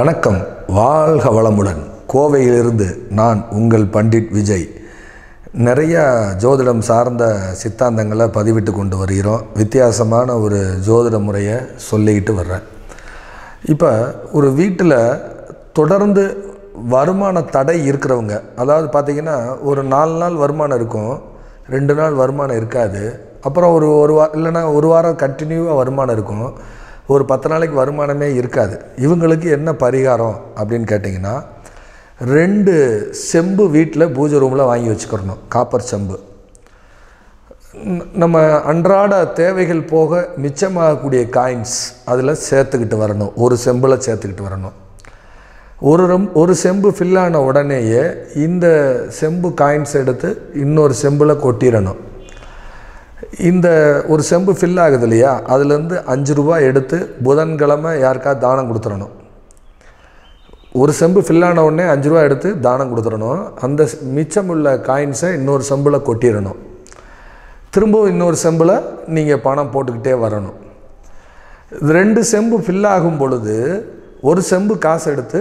வணக்கம். வாழ்க வளமுடன். கோவையிலிருந்து நான் உங்கள் பண்டிட் விஜய். நிறையா ஜோதிடம் சார்ந்த சித்தாந்தங்களை பதிவிட்டு கொண்டு வருகிறோம். வித்தியாசமான ஒரு ஜோதிட முறையை சொல்லிக்கிட்டு வர்றேன். இப்போ ஒரு வீட்டில் தொடர்ந்து வருமான தடை இருக்கிறவங்க அதாவது பார்த்திங்கன்னா ஒரு நாலு நாள் வருமானம் இருக்கும் ரெண்டு நாள் வருமானம் இருக்காது. அப்புறம் ஒரு ஒரு வா இல்லைன்னா ஒரு வாரம் கண்டினியூவாக வருமானம் இருக்கும். ஒரு பத்து நாளைக்கு வருமானமே இருக்காது. இவங்களுக்கு என்ன பரிகாரம் அப்படின்னு கேட்டிங்கன்னா ரெண்டு செம்பு வீட்டில் பூஜை ரூமில் வாங்கி வச்சுக்கிறணும் காப்பர் செம்பு. நம்ம அன்றாட தேவைகள் போக மிச்சமாகக்கூடிய காயின்ஸ் அதில் சேர்த்துக்கிட்டு வரணும். ஒரு செம்பில் சேர்த்துக்கிட்டு வரணும். ஒரு ரம் ஒரு செம்பு ஃபில்லான ஆன உடனேயே இந்த செம்பு காயின்ஸ் எடுத்து இன்னொரு செம்பில் கொட்டிடணும். இந்த ஒரு செம்பு ஃபில் ஆகுது இல்லையா? அதுலேருந்து அஞ்சு ரூபா எடுத்து புதன்கிழமை யாருக்காவது தானம் கொடுத்துடணும். ஒரு செம்பு ஃபில் ஆன உடனே அஞ்சு ரூபா எடுத்து தானம் கொடுத்துடணும். அந்த மிச்சமுள்ள காயின்ஸை இன்னொரு செம்பில் கொட்டிடணும். திரும்பவும் இன்னொரு செம்பில் நீங்கள் பணம் போட்டுக்கிட்டே வரணும். இது ரெண்டு செம்பு ஃபில் ஆகும் பொழுது ஒரு செம்பு காசு எடுத்து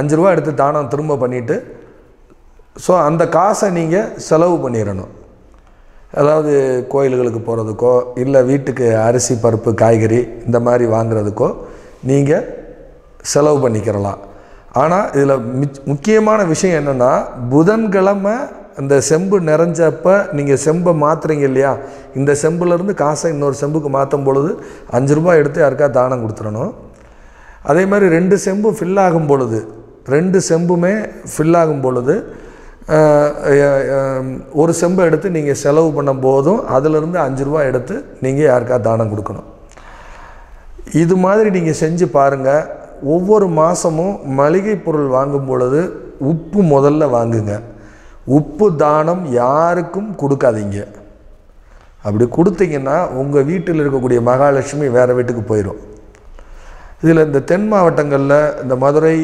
அஞ்சு ரூபா எடுத்து தானம் திரும்ப பண்ணிவிட்டு ஸோ அந்த காசை நீங்கள் செலவு பண்ணிடணும். அதாவது கோயில்களுக்கு போகிறதுக்கோ இல்லை வீட்டுக்கு அரிசி பருப்பு காய்கறி இந்த மாதிரி வாங்குறதுக்கோ நீங்கள் செலவு பண்ணிக்கிறலாம். ஆனால் இதில் மிச் முக்கியமான விஷயம் என்னென்னா புதன்கிழமை இந்த செம்பு நிறைஞ்சப்போ நீங்கள் செம்பை மாற்றுறீங்க இல்லையா? இந்த செம்புலேருந்து காசை இன்னொரு செம்புக்கு மாற்றும் பொழுது அஞ்சு ரூபாய் எடுத்து யாருக்கா தானம் கொடுத்துடணும். அதே மாதிரி ரெண்டு செம்பும் ஃபில் ஆகும் பொழுது ரெண்டு செம்புமே ஃபில் ஆகும் பொழுது ஒரு செம்பை எடுத்து நீங்கள் செலவு பண்ணும் போதும் அதிலிருந்து அஞ்சு ரூபா எடுத்து நீங்கள் யாருக்கா தானம் கொடுக்கணும். இது மாதிரி நீங்கள் செஞ்சு பாருங்கள் ஒவ்வொரு மாதமும் மளிகை பொருள் வாங்கும் பொழுது உப்பு முதல்ல வாங்குங்க. உப்பு தானம் யாருக்கும் கொடுக்காதீங்க. அப்படி கொடுத்தீங்கன்னா உங்கள் வீட்டில் இருக்கக்கூடிய மகாலட்சுமி வேறு வீட்டுக்கு போயிடும் இதில் இந்த தென் மாவட்டங்களில் இந்த மதுரை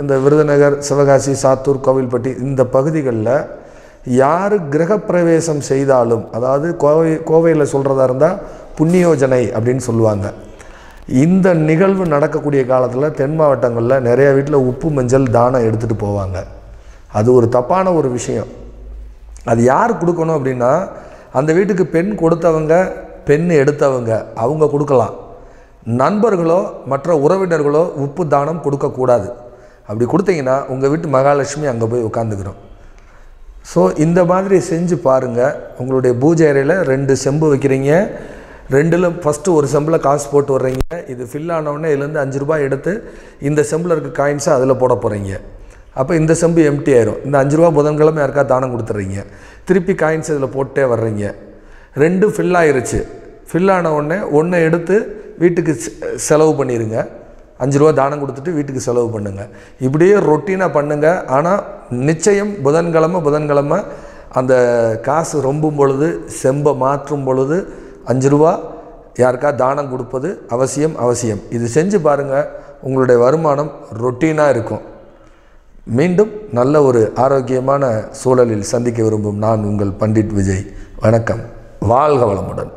இந்த விருதுநகர் சிவகாசி சாத்தூர் கோவில்பட்டி இந்த பகுதிகளில் யார் கிரகப்பிரவேசம் செய்தாலும் அதாவது கோவை கோவையில் சொல்கிறதா இருந்தால் புண்ணியோஜனை அப்படின்னு சொல்லுவாங்க. இந்த நிகழ்வு நடக்கக்கூடிய காலத்தில் தென் மாவட்டங்களில் நிறைய வீட்டில் உப்பு மஞ்சள் தானம் எடுத்துகிட்டு போவாங்க. அது ஒரு தப்பான ஒரு விஷயம். அது யார் கொடுக்கணும் அப்படின்னா அந்த வீட்டுக்கு பெண் கொடுத்தவங்க பெண் எடுத்தவங்க அவங்க கொடுக்கலாம். நண்பர்களோ மற்ற உறவினர்களோ உப்பு தானம் கொடுக்கக்கூடாது. அப்படி கொடுத்தீங்கன்னா உங்கள் வீட்டு மகாலட்சுமி அங்கே போய் உட்காந்துக்கிறோம் ஸோ இந்த மாதிரி செஞ்சு பாருங்கள் உங்களுடைய பூஜை அறையில் ரெண்டு செம்பு வைக்கிறீங்க. ரெண்டில் ஃபஸ்ட்டு ஒரு செம்பில் காசு போட்டு வர்றீங்க. இது ஃபில் ஆனவுடனே இதுலேருந்து அஞ்சு ரூபாய் எடுத்து இந்த செம்பில் இருக்க காயின்ஸை அதில் போட போகிறீங்க அப்போ இந்த செம்பு எம்டி ஆயிரும். இந்த அஞ்சு ரூபா புதன்கிழமை யாருக்கா தானம் கொடுத்துட்றீங்க திருப்பி காயின்ஸ் இதில் போட்டே வர்றீங்க. ரெண்டும் ஃபில் ஆயிருச்சு. ஃபில் ஆன உடனே ஒன்றை எடுத்து வீட்டுக்கு செ- செலவு பண்ணிடுங்க அஞ்சு ரூபா தானம் கொடுத்துட்டு வீட்டுக்கு செலவு பண்ணுங்கள் இப்படியே ரொட்டீனாக பண்ணுங்கள் ஆனால் நிச்சயம் புதன்கிழமை புதன்கிழமை அந்த காசு ரொம்பும் பொழுது செம்பை மாற்றும் பொழுது அஞ்சு ரூபா யாருக்கா தானம் கொடுப்பது அவசியம் அவசியம். இது செஞ்சு பாருங்கள் உங்களுடைய வருமானம் ரொட்டீனாக இருக்கும். மீண்டும் நல்ல ஒரு ஆரோக்கியமான சூழலில் சந்திக்க விரும்பும் நான் உங்கள் பண்டிட் விஜய். வணக்கம். வாழ்க வளமுடன்.